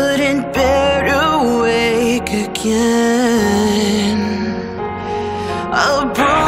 couldn't bear to wake again. A